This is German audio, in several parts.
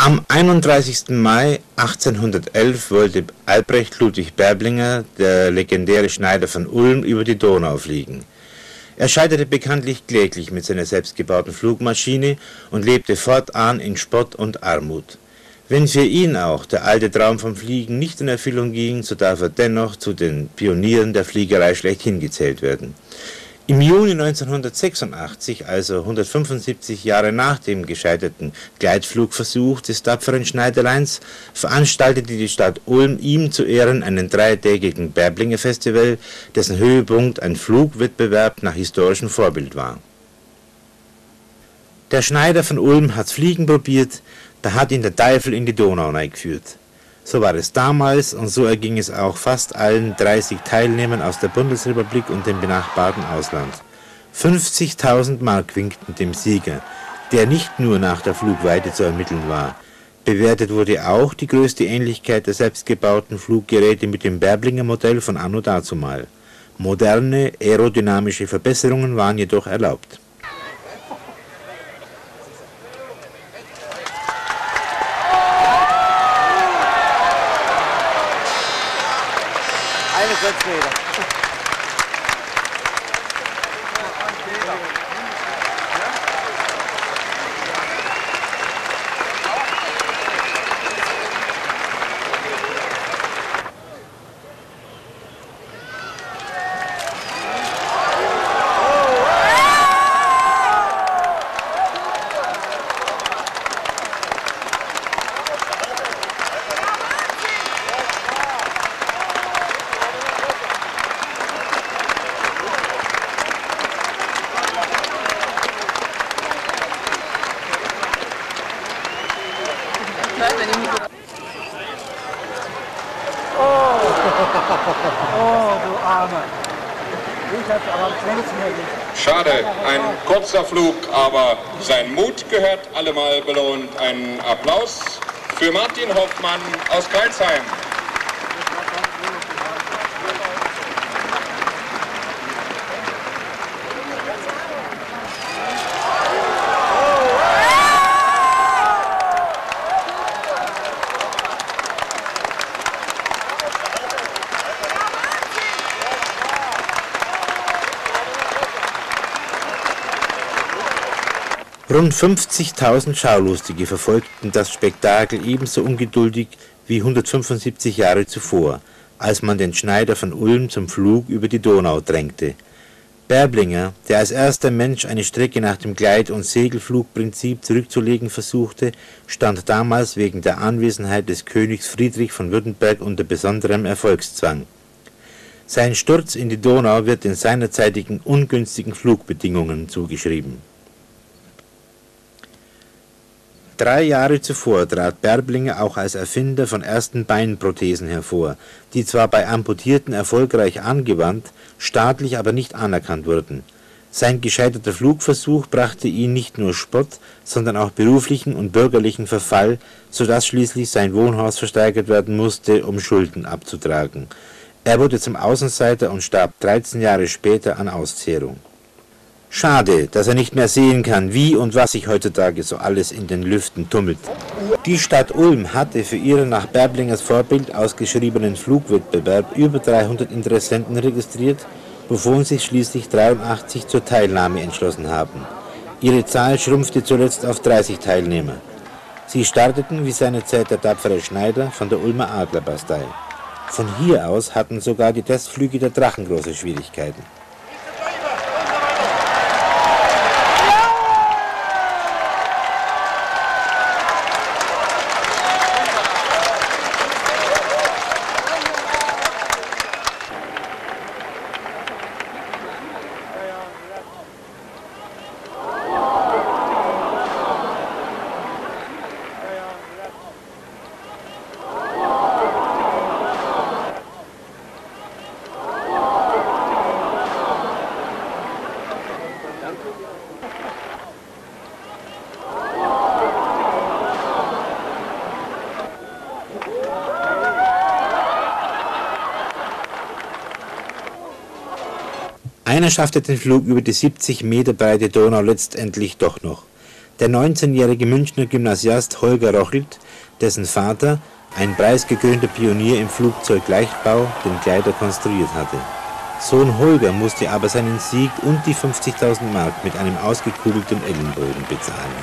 Am 31. Mai 1811 wollte Albrecht Ludwig Berblinger, der legendäre Schneider von Ulm, über die Donau fliegen. Er scheiterte bekanntlich kläglich mit seiner selbstgebauten Flugmaschine und lebte fortan in Spott und Armut. Wenn für ihn auch der alte Traum vom Fliegen nicht in Erfüllung ging, so darf er dennoch zu den Pionieren der Fliegerei schlechthin gezählt werden. Im Juni 1986, also 175 Jahre nach dem gescheiterten Gleitflugversuch des tapferen Schneiderleins, veranstaltete die Stadt Ulm ihm zu Ehren einen dreitägigen Bärblinger Festival, dessen Höhepunkt ein Flugwettbewerb nach historischem Vorbild war. Der Schneider von Ulm hat's Fliegen probiert, da hat ihn der Teufel in die Donau geführt. So war es damals und so erging es auch fast allen 30 Teilnehmern aus der Bundesrepublik und dem benachbarten Ausland. 50.000 Mark winkten dem Sieger, der nicht nur nach der Flugweite zu ermitteln war. Bewertet wurde auch die größte Ähnlichkeit der selbstgebauten Fluggeräte mit dem Berblinger Modell von anno dazumal. Moderne aerodynamische Verbesserungen waren jedoch erlaubt sechs Meter. Oh, du Arme. Ich hab's aber Schade, ein kurzer Flug, aber sein Mut gehört allemal belohnt. Ein Applaus für Martin Hoffmann aus Karlsheim. Rund 50.000 Schaulustige verfolgten das Spektakel ebenso ungeduldig wie 175 Jahre zuvor, als man den Schneider von Ulm zum Flug über die Donau drängte. Berblinger, der als erster Mensch eine Strecke nach dem Gleit und Segelflugprinzip zurückzulegen versuchte, stand damals wegen der Anwesenheit des Königs Friedrich von Württemberg unter besonderem Erfolgszwang. Sein Sturz in die Donau wird den seinerzeitigen ungünstigen Flugbedingungen zugeschrieben Drei Jahre zuvor trat Berblinger auch als Erfinder von ersten Beinprothesen hervor, die zwar bei Amputierten erfolgreich angewandt, staatlich aber nicht anerkannt wurden. Sein gescheiterter Flugversuch brachte ihn nicht nur Spott, sondern auch beruflichen und bürgerlichen Verfall, so dass schließlich sein Wohnhaus versteigert werden musste, um Schulden abzutragen. Er wurde zum Außenseiter und starb 13 Jahre später an Auszehrung Schade, dass er nicht mehr sehen kann, wie und was sich heutzutage so alles in den Lüften tummelt. Die Stadt Ulm hatte für ihren nach Berblingers Vorbild ausgeschriebenen Flugwettbewerb über 300 Interessenten registriert, wovon sich schließlich 83 zur Teilnahme entschlossen haben. Ihre Zahl schrumpfte zuletzt auf 30 Teilnehmer. Sie starteten wie seinerzeit der tapfere Schneider von der Ulmer Adlerbastei. Von hier aus hatten sogar die Testflüge der Drachen große Schwierigkeiten. Einer schaffte den Flug über die 70 Meter breite Donau letztendlich doch noch. Der 19-jährige Münchner Gymnasiast Holger Rochelt, dessen Vater, ein preisgekrönter Pionier im Flugzeugleichtbau, den Gleiter konstruiert hatte. Sohn Holger musste aber seinen Sieg und die 50.000 Mark mit einem ausgekugelten Ellenbogen bezahlen.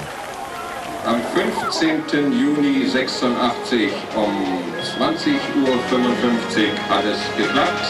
Am 15. Juni 86 um 20.55 Uhr hat es geklappt.